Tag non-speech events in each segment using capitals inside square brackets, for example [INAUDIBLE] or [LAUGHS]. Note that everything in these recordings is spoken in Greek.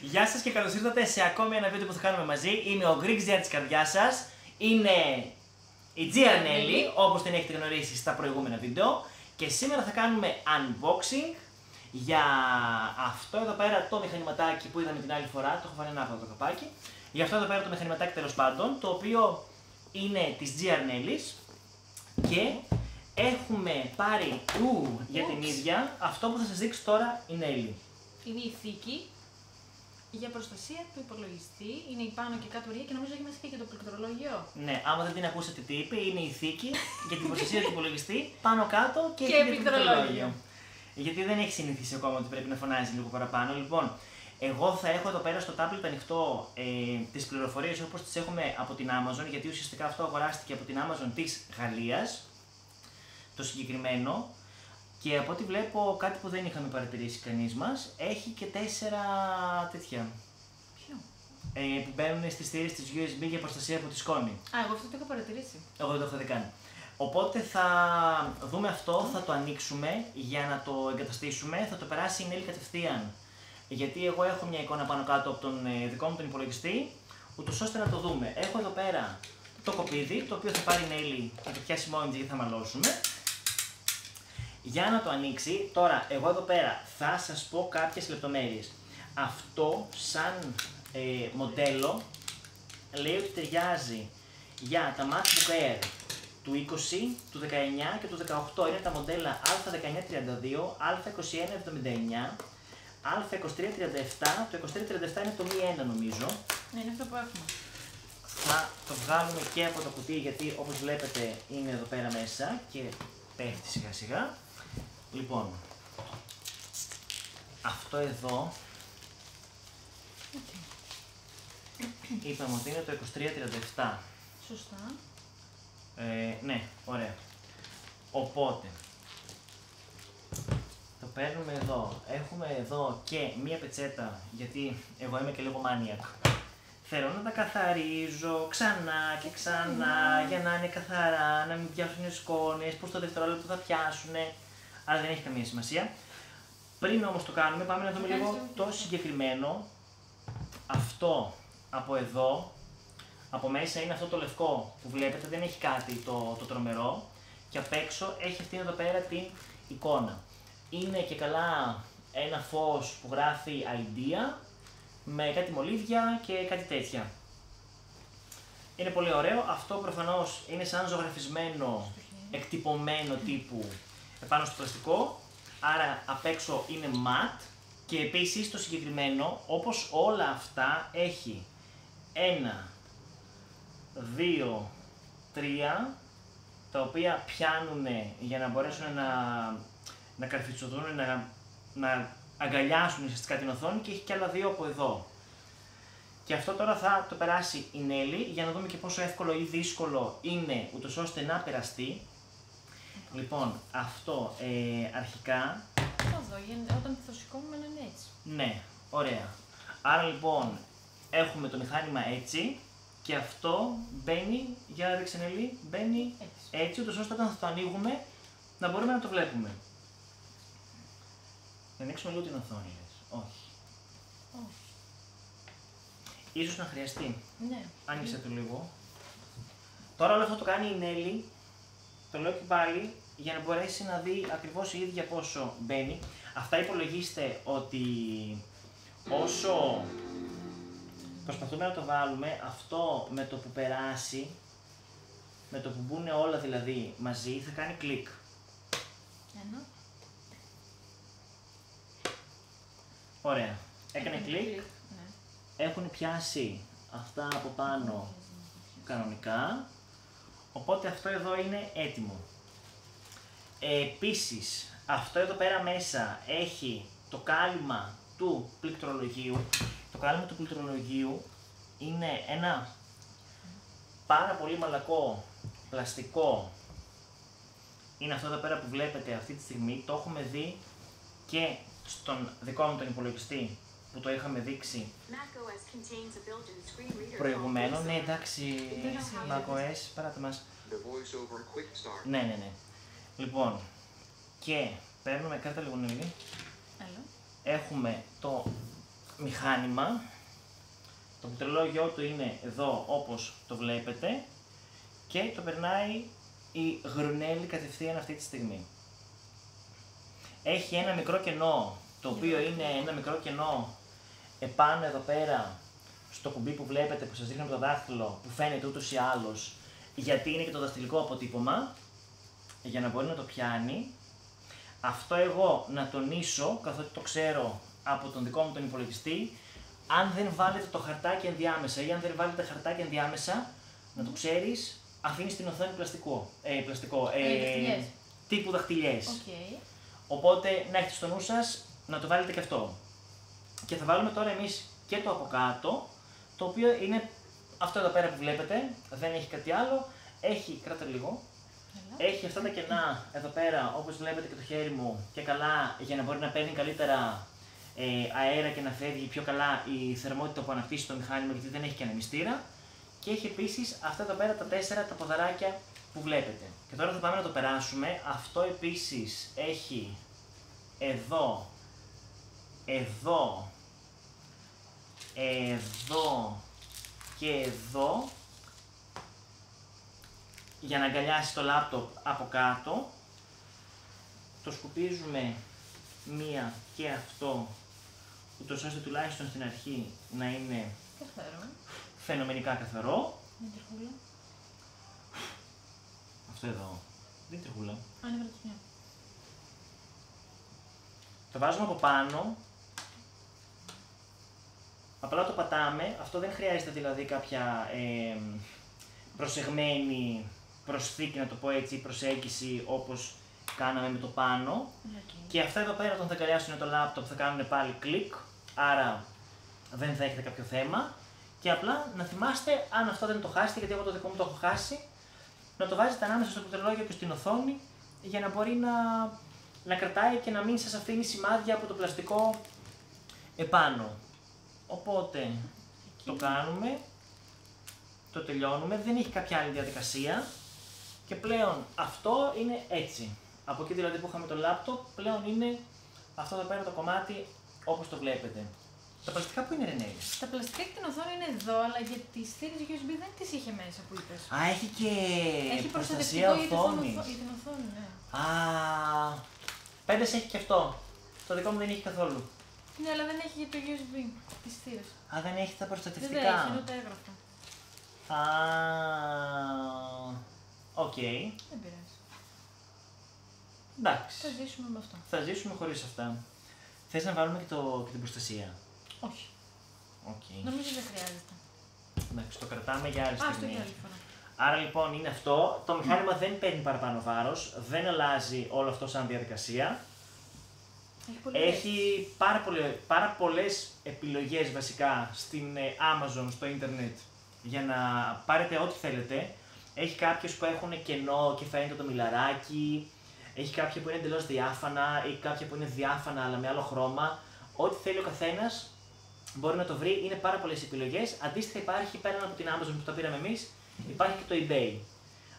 Γεια σας και καλώς ήρθατε σε ακόμη ένα βίντεο που θα κάνουμε μαζί. Είμαι ο Greek Zia της καρδιάς σας. Είναι η Gia Arnelli, όπως την έχετε γνωρίσει στα προηγούμενα βίντεο. Και σήμερα θα κάνουμε unboxing για αυτό εδώ πέρα το μηχανηματάκι που είδαμε την άλλη φορά. Το έχω βάλει ένα το καπάκι. Για αυτό εδώ πέρα το μηχανηματάκι τέλος πάντων, το οποίο είναι της G Arnellis και έχουμε πάρει ου, για την ίδια αυτό που θα σας δείξει τώρα η Νέλη. Είναι η θήκη για προστασία του υπολογιστή. Είναι η πάνω και κάτω ρίγα και νομίζω έχει μέσα και το πληκτρολόγιο. Ναι, άμα δεν την ακούσατε τι είπε, είναι η θήκη για την προστασία του υπολογιστή πάνω κάτω και, Και έχει το πληκτρολόγιο. Γιατί δεν έχει συνηθίσει ακόμα ότι πρέπει να φωνάζει λίγο παραπάνω. Λοιπόν, εγώ θα έχω εδώ πέρα στο tablet ανοιχτό ε, τις πληροφορίες όπως τις έχουμε από την Amazon, γιατί ουσιαστικά αυτό αγοράστηκε από την Amazon της Γαλλίας, το συγκεκριμένο, και από ό,τι βλέπω κάτι που δεν είχαμε παρατηρήσει κανείς μας, έχει και τέσσερα τέτοια Ποιο; ε, που μπαίνουν στη στήριξη της USB για προστασία από τη σκόνη. Α, εγώ αυτό το είχα παρατηρήσει. Εγώ δεν το έχω δει καν. Οπότε θα δούμε αυτό, θα το ανοίξουμε για να το εγκαταστήσουμε, θα το περάσει η Νέλη κατευθείαν. Γιατί εγώ έχω μια εικόνα πάνω κάτω από τον ε, δικό μου τον υπολογιστή, ούτως ώστε να το δούμε. Έχω εδώ πέρα το κοπίδι, το οποίο θα πάρει η Νέλη, θα το πιάσει μόνη της γιατί θα μαλώσουμε. Για να το ανοίξει, τώρα εγώ εδώ πέρα θα σας πω κάποιες λεπτομέρειες. Αυτό σαν ε, μοντέλο λέει ότι ταιριάζει για τα MacBook Air του 20, του 19 και του 18. Είναι τα μοντέλα Α1932, Α2179, Α2337. Το 2337 είναι το Mi 1 νομίζω. Ναι, είναι αυτό που έχουμε. Θα το βγάλουμε και από το κουτί γιατί όπως βλέπετε είναι εδώ πέρα μέσα και πέφτει σιγά σιγά. Λοιπόν, αυτό εδώ είπαμε ότι είναι το 2337. Σωστά. Ε, ναι, ωραία. Οπότε, το παίρνουμε εδώ. Έχουμε εδώ και μία πετσέτα, γιατί εγώ είμαι και λίγο maniac. Θέλω να τα καθαρίζω ξανά και ξανά για να είναι καθαρά, να μην πιάσουν σκόνες, πως το δευτερόλεπτο θα πιάσουν. Αλλά δεν έχει καμία σημασία. Πριν όμως το κάνουμε, πάμε να δούμε λίγο το συγκεκριμένο. Αυτό από εδώ από μέσα είναι αυτό το λευκό που βλέπετε, δεν έχει κάτι το, το τρομερό και απ' έξω έχει αυτή εδώ πέρα την εικόνα. Είναι και καλά ένα φως που γράφει idea με κάτι μολύβια και κάτι τέτοια. Είναι πολύ ωραίο. Αυτό προφανώς είναι σαν ζωγραφισμένο, εκτυπωμένο τύπου επάνω στο πλαστικό. Άρα απ' έξω είναι matte και επίσης το συγκεκριμένο, όπως όλα αυτά, έχει ένα, δύο, τρία, τα οποία πιάνουν για να μπορέσουν να, να καρφιτσωθούν, να, να αγκαλιάσουν ουσιαστικά την οθόνη και έχει και άλλα δύο από εδώ. Και αυτό τώρα θα το περάσει η Νέλη για να δούμε και πόσο εύκολο ή δύσκολο είναι ούτως ώστε να περαστεί. Λοιπόν, αυτό ε, αρχικά, Θα δω, γιατί όταν θα σηκώνουμε να είναι έτσι. ναι, ωραία. Άρα λοιπόν έχουμε το μηχάνημα έτσι και αυτό μπαίνει, για να δείξει Νέλη, μπαίνει Έτσι. έτσι ούτως ώστε όταν θα το ανοίγουμε να μπορούμε να το βλέπουμε. Να ανοίξουμε λίγο την οθόνη, λες. Όχι. Όχι. Ίσως να χρειαστεί. Ναι. Άνοιξε το λίγο. Τώρα όλο αυτό το κάνει η Νέλη, το λέω και πάλι, για να μπορέσει να δει ακριβώς η ίδια πόσο μπαίνει. Αυτά υπολογίστε ότι όσο προσπαθούμε να το βάλουμε, αυτό με το που περάσει, με το που μπουν όλα δηλαδή μαζί, θα κάνει κλικ. Ένα. Ωραία. Έκανε κλικ, Ναι. έχουν πιάσει αυτά από πάνω κανονικά, οπότε αυτό εδώ είναι έτοιμο. Ε, επίσης, αυτό εδώ πέρα μέσα έχει το κάλυμα του πληκτρολογίου. Το κάλυμα του πληκτρολογίου είναι ένα πάρα πολύ μαλακό πλαστικό. Είναι αυτό εδώ πέρα που βλέπετε αυτή τη στιγμή. Το έχουμε δει και στον δικό μου τον υπολογιστή που το είχαμε δείξει macOS contains a built-in screen reader. προηγουμένως. Ναι, εντάξει, macOS, παράτε μας. The voiceover quick start. Ναι, ναι, ναι. Λοιπόν, και Παίρνουμε κάρτα λιγονίλη. Έλα. Έχουμε το μηχάνημα. Το πληκτρολόγιο του είναι εδώ όπως το βλέπετε και το περνάει η γρουνέλη κατευθείαν αυτή τη στιγμή. Έχει ένα μικρό κενό, το οποίο είναι ένα μικρό κενό επάνω εδώ πέρα στο κουμπί που βλέπετε που σας δείχνω με το δάχτυλο που φαίνεται ούτως ή άλλως γιατί είναι και το δαχτυλικό αποτύπωμα για να μπορεί να το πιάνει. Αυτό εγώ να τονίσω, καθότι το ξέρω από τον δικό μου τον υπολογιστή, αν δεν βάλετε το χαρτάκι ενδιάμεσα ή αν δεν βάλετε χαρτάκι ενδιάμεσα, να το ξέρεις, αφήνεις την οθόνη πλαστικό, ε, πλαστικό Ε, δαχτυλιές. τύπου δαχτυλιές. Οκ. Οπότε να έχετε στο νου σας να το βάλετε και αυτό. Και θα βάλουμε τώρα εμείς και το από κάτω, το οποίο είναι αυτό εδώ πέρα που βλέπετε, δεν έχει κάτι άλλο. Έχει, κράτα λίγο, Έλα. έχει αυτά τα κενά εδώ πέρα, όπως βλέπετε και το χέρι μου, και καλά για να μπορεί να παίρνει καλύτερα ε, αέρα και να φεύγει πιο καλά η θερμότητα που αναπτύσσει το μηχάνημα, γιατί δεν έχει και ανεμιστήρα. Και έχει επίσης αυτά εδώ πέρα τα τέσσερα τα ποδαράκια που βλέπετε. Και τώρα θα πάμε να το περάσουμε. Αυτό επίσης έχει εδώ, εδώ, εδώ και εδώ για να αγκαλιάσει το λάπτοπ από κάτω. Το σκουπίζουμε μία και αυτό, ούτως ώστε τουλάχιστον στην αρχή να είναι Καθαρό. φαινομενικά καθαρό. Με τριχούλα. Αυτό εδώ. Δεν είναι τριχούλα. Αν είναι βρατιά. Το βάζουμε από πάνω. Απλά το πατάμε. Αυτό δεν χρειάζεται δηλαδή κάποια ε, προσεγμένη προσθήκη, να το πω έτσι, προσέγγιση όπως κάναμε με το πάνω. Οκ. Και αυτά εδώ πέρα όταν θα αγκαλιάσουν το λάπτοπ θα κάνουν πάλι κλικ, άρα δεν θα έχετε κάποιο θέμα. Και απλά να θυμάστε, αν αυτό δεν το χάσετε, γιατί εγώ το δικό μου το έχω χάσει, να το βάζετε ανάμεσα στο πληκτρολόγιο και στην οθόνη για να μπορεί να, να κρατάει και να μην σας αφήνει σημάδια από το πλαστικό επάνω. Οπότε το κάνουμε, το τελειώνουμε, δεν έχει κάποια άλλη διαδικασία και πλέον αυτό είναι έτσι. Από εκεί δηλαδή που είχαμε το λάπτοπ, πλέον είναι αυτό εδώ πέρα το κομμάτι όπως το βλέπετε. Τα πλαστικά που είναι Ρενέλη. Τα πλαστικά και την οθόνη είναι εδώ, αλλά για τις θύρε USB δεν τις είχε μέσα που είπες. Α, έχει και Έχει προστασία προστατευτικό για την οθόνης. οθο- για την οθόνη, ναι. Α, πέντε έχει και αυτό. Το δικό μου δεν έχει καθόλου. Ναι, αλλά δεν έχει για το USB τις θύρες. Α, δεν έχει τα Δεν προστατευτικά. έχει, ενώ το έγραφα. Α, οκ. Δεν πειράζει. Εντάξει. Θα ζήσουμε με αυτό. Θα ζήσουμε χωρίς αυτά. Θες να βάλουμε και, το, και την προστασία; Όχι. Οκ. Νομίζω δεν χρειάζεται. Εντάξει, το κρατάμε για άλλη Α το στιγμή. για άλλη φορά. Άρα λοιπόν είναι αυτό. Το μηχάνημα δεν παίρνει παραπάνω βάρος, δεν αλλάζει όλο αυτό σαν διαδικασία. Έχει πολύ Έχει πάρα, πολλε, πάρα πολλές επιλογές βασικά στην ε, Amazon, στο ίντερνετ για να πάρετε ό,τι θέλετε. Έχει κάποιες που έχουν κενό και φαίνεται το μιλαράκι. Έχει κάποια που είναι εντελώς διάφανα ή κάποια που είναι διάφανα αλλά με άλλο χρώμα. Ό,τι θέλει ο καθένας μπορεί να το βρει. Είναι πάρα πολλές επιλογές. Αντίστοιχα υπάρχει πέραν από την Amazon που τα πήραμε εμείς, υπάρχει και το eBay.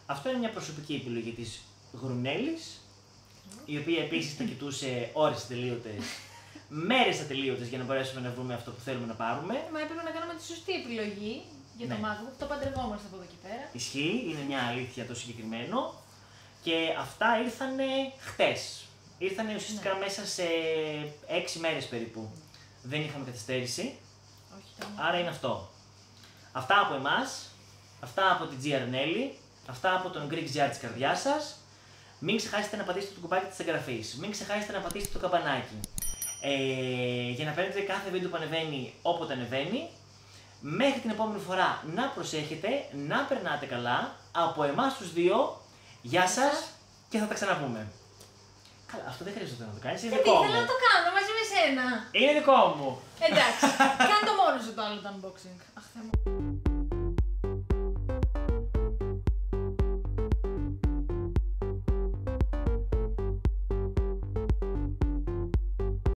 Αυτό είναι μια προσωπική επιλογή της Γρουνέλης, η οποία επίσης τα κοιτούσε ώρες ατελείωτες, μέρες ατελείωτες για να μπορέσουμε να βρούμε αυτό που θέλουμε να πάρουμε. Μα έπρεπε να κάνουμε τη σωστή επιλογή για το Ναι. MacBook. Το παντρευόμαστε από εδώ και πέρα. Ισχύει, είναι μια αλήθεια το συγκεκριμένο. Και αυτά ήρθανε χτες. Ήρθανε ουσιαστικά μέσα σε 6 μέρες περίπου. Δεν είχαμε καθυστέρηση, Όχι, το άρα είναι αυτό. Αυτά από εμάς, αυτά από την GR Nelly, αυτά από τον Greek GR της καρδιάς σας. Μην ξεχάσετε να πατήσετε το κουμπάκι της εγγραφής. Μην ξεχάσετε να πατήσετε το καμπανάκι. Ε, για να παίρνετε κάθε βίντεο που ανεβαίνει όποτε ανεβαίνει. Μέχρι την επόμενη φορά να προσέχετε, να περνάτε καλά. Από εμάς τους δύο, γεια σας και θα τα ξαναπούμε. Καλά, αυτό δεν χρειάζεται να το κάνεις, είναι Γιατί δικό ήθελα μου. να το κάνω μαζί με σένα. Είναι δικό μου. Εντάξει, [LAUGHS] κάνε το μόνο σου το άλλο το unboxing. Αχ, Θεέ μου.